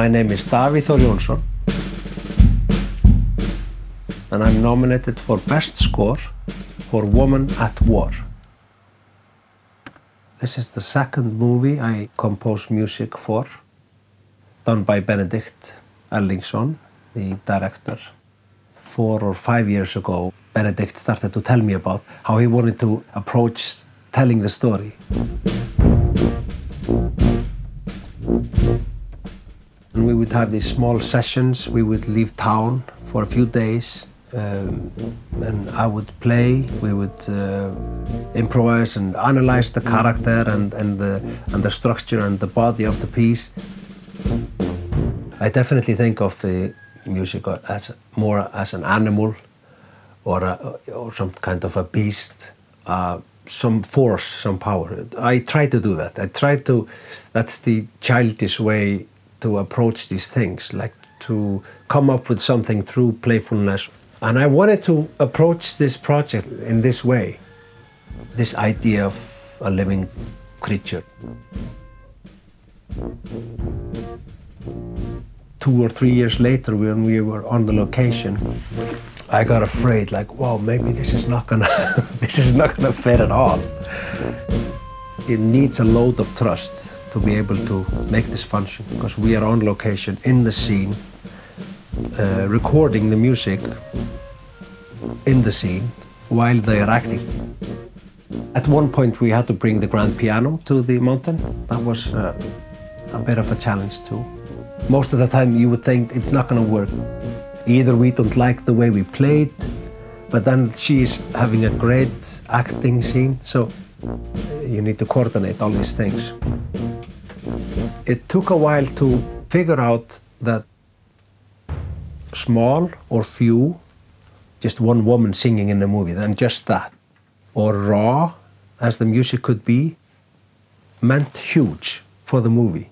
My name is Davíð Þór Jónsson and I'm nominated for Best Score for Woman at War. This is the second movie I composed music for, done by Benedikt Erlingsson, the director. Four or five years ago, Benedikt started to tell me about how he wanted to approach telling the story. And we would have these small sessions. We would leave town for a few days um, and I would play, we would uh, improvise and analyze the character and, and, the, and the structure and the body of the piece. I definitely think of the music as more as an animal or, a, or some kind of a beast, uh, some force, some power. I try to do that. I try to, that's the childish way to approach these things, like to come up with something through playfulness and I wanted to approach this project in this way, this idea of a living creature. Two or three years later, when we were on the location, I got afraid, like, wow, maybe this is not gonna, this is not gonna fit at all. It needs a load of trust to be able to make this function, because we are on location in the scene, uh, recording the music in the scene while they are acting. At one point we had to bring the grand piano to the mountain. That was uh, a bit of a challenge too. Most of the time you would think it's not going to work. Either we don't like the way we played, but then she's having a great acting scene, so you need to coordinate all these things. It took a while to figure out that small or few just one woman singing in the movie, and just that, or raw as the music could be, meant huge for the movie.